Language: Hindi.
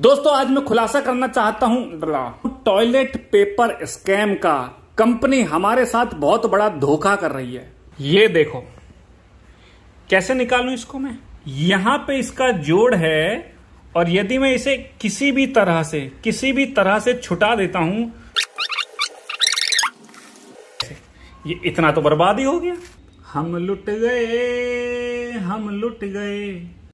दोस्तों, आज मैं खुलासा करना चाहता हूँ। टॉयलेट पेपर स्कैम का। कंपनी हमारे साथ बहुत बड़ा धोखा कर रही है। ये देखो। कैसे निकालू इसको मैं? यहाँ पे इसका जोड़ है और यदि मैं इसे किसी भी तरह से, किसी भी तरह से छुटा देता हूँ, ये इतना तो बर्बाद ही हो गया। हम लुट गए, हम लुट गए।